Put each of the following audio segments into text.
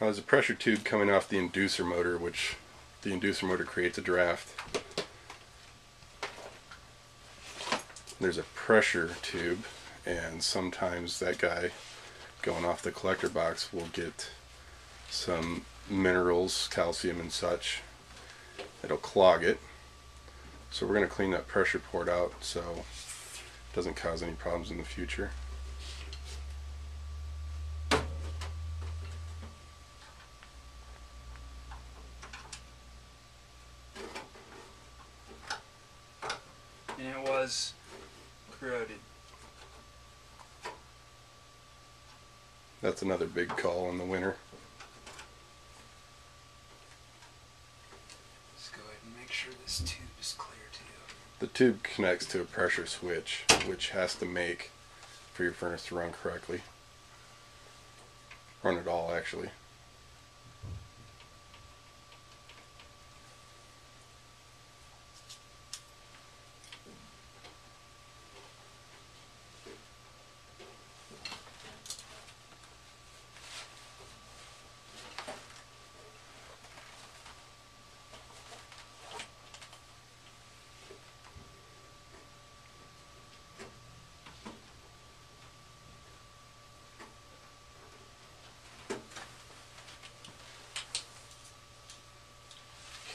Now, there's a pressure tube coming off the inducer motor, which the inducer motor creates a draft. There's a pressure tube, and sometimes that guy going off the collector box will get some minerals, calcium and such. It'll clog it. So we're going to clean that pressure port out so it doesn't cause any problems in the future. And it was corroded. That's another big call in the winter. Let's go ahead and make sure this tube is clear too. The tube connects to a pressure switch, which has to make for your furnace to run correctly. Run it all, actually.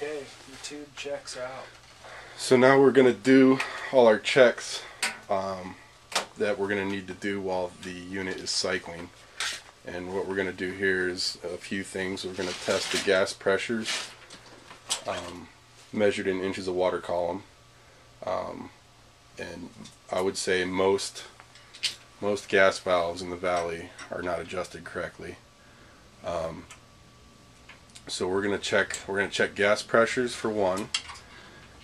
Okay, checks out. So now we're going to do all our checks um, that we're going to need to do while the unit is cycling. And what we're going to do here is a few things. We're going to test the gas pressures um, measured in inches of water column. Um, and I would say most most gas valves in the valley are not adjusted correctly. Um, so we're going to check we're going to check gas pressures for one.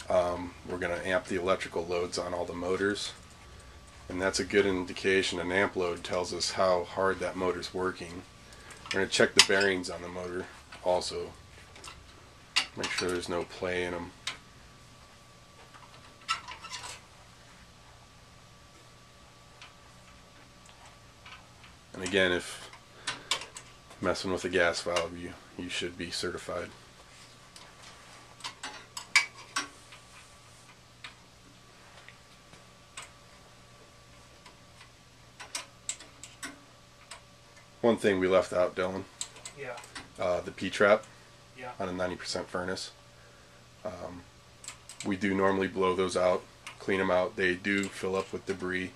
Um, we're going to amp the electrical loads on all the motors. And that's a good indication. An amp load tells us how hard that motor's working. We're going to check the bearings on the motor also. Make sure there's no play in them. And again, if messing with a gas valve, you, you should be certified. One thing we left out, Dylan, Yeah. uh, the P-trap Yeah. on a 90% furnace. Um, we do normally blow those out, clean them out. They do fill up with debris,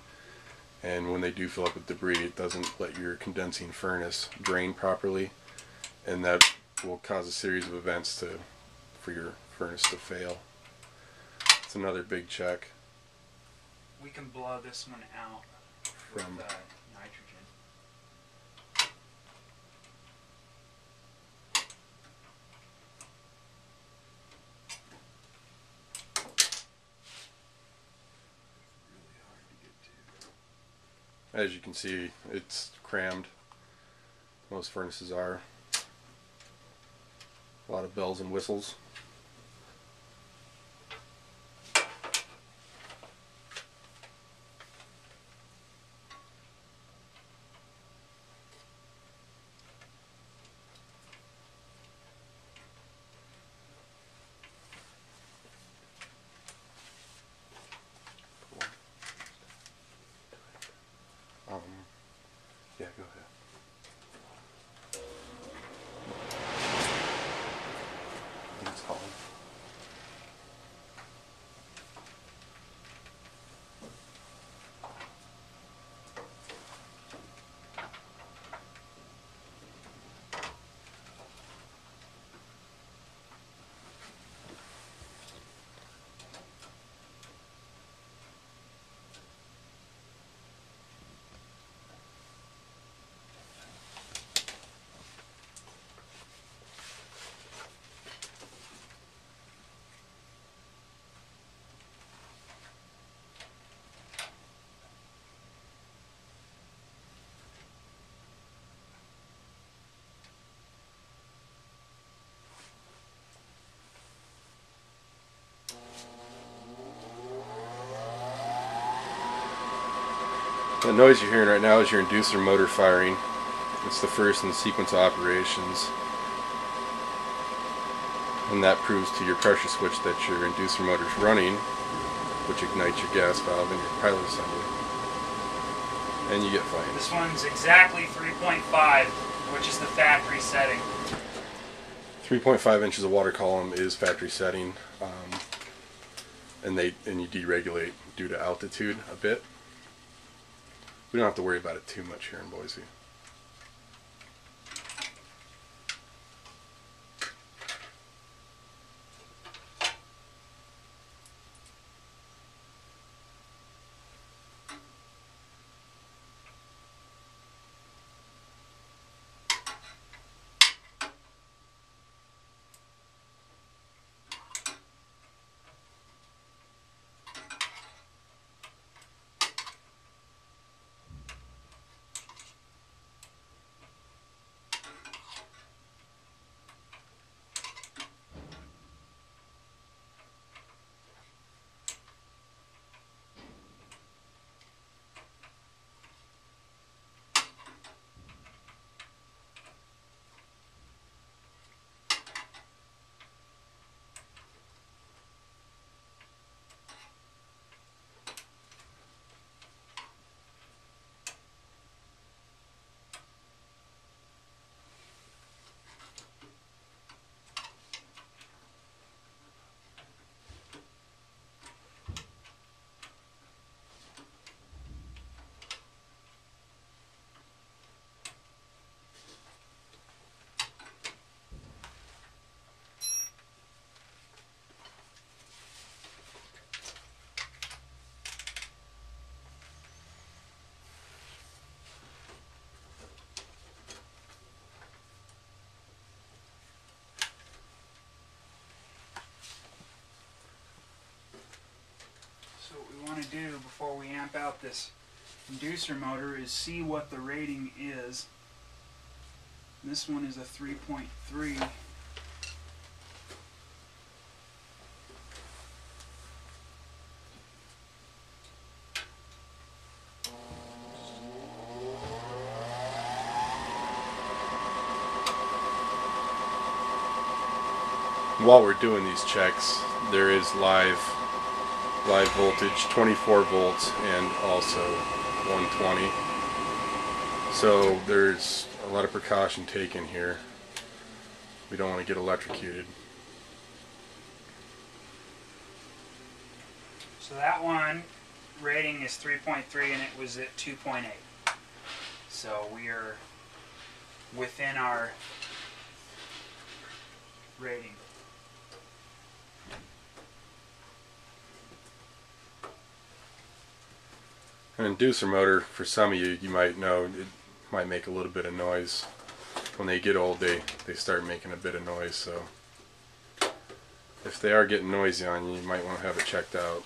and when they do fill up with debris, it doesn't let your condensing furnace drain properly, and that will cause a series of events to for your furnace to fail. It's another big check. We can blow this one out from with uh, nitrogen. As you can see, it's crammed. Most furnaces are. A lot of bells and whistles. Um, yeah, go ahead. I think it's Colin. The noise you're hearing right now is your inducer motor firing. It's the first in the sequence of operations. And that proves to your pressure switch that your inducer motor's running, which ignites your gas valve in your pilot assembly. And you get flames. This one's exactly 3.5, which is the factory setting. 3.5 inches of water column is factory setting, um, and they and you deregulate due to altitude a bit. We don't have to worry about it too much here in Boise. So what we to do before we amp out this inducer motor is see what the rating is. This one is a 3.3. While we're doing these checks, there is live live voltage, 24 volts, and also 120. So there's a lot of precaution taken here. We don't want to get electrocuted. So that one rating is 3.3 and it was at 2.8. So we are within our rating. An inducer motor, for some of you, you might know, it might make a little bit of noise. When they get old, they, they start making a bit of noise, so if they are getting noisy on you, you might want to have it checked out.